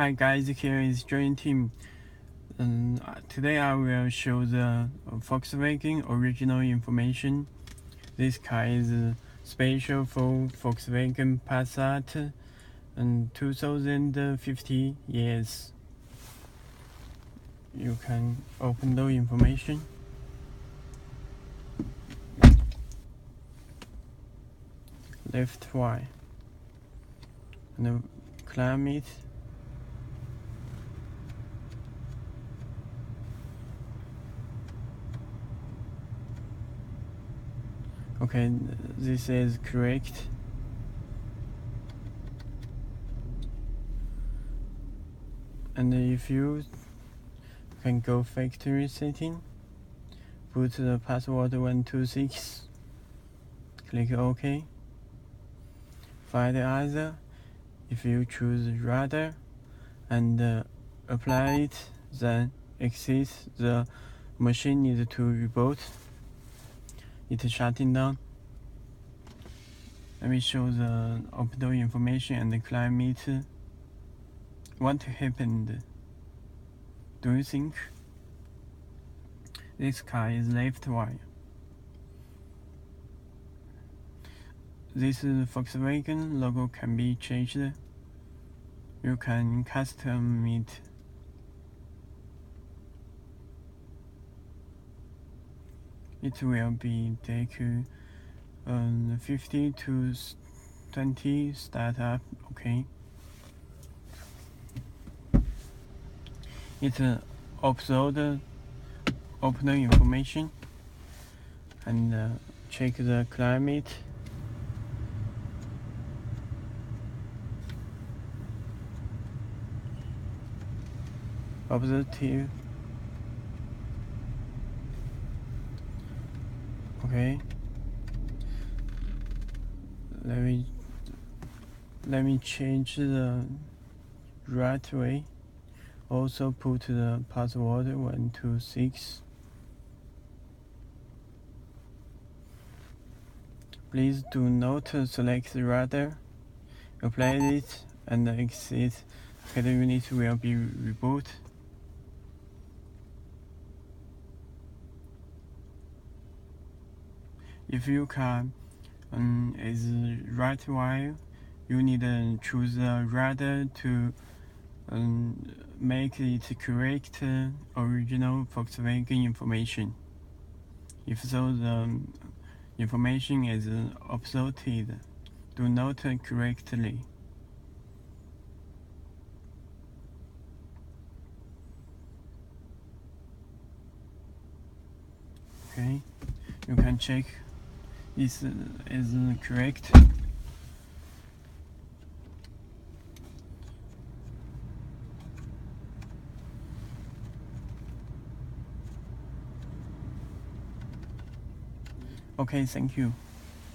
Hi guys, here is Dream Team. Um, today I will show the Volkswagen original information. This car is special for Volkswagen Passat and 2050 years. You can open the information. Left Y and climate okay this is correct. And if you can go factory setting put the password 126 click OK. Find other if you choose radar and uh, apply it then exit the machine needs to reboot it shutting down. Let me show the optical information and the climate what happened? Do you think this car is left wire this Volkswagen logo can be changed. You can custom it it will be take um, 50 to 20 startup okay? It uh, upload open information and uh, check the climate. Observe okay. Let me let me change the right way. Also put the password 126 please do not select the radar apply it and exit. The unit will be reboot If you can um, is right while you need to choose the radar to um, make it correct uh, original Volkswagen information. If so, the information is obsolete, do not correctly. Okay, you can check is is correct. Okay, thank you.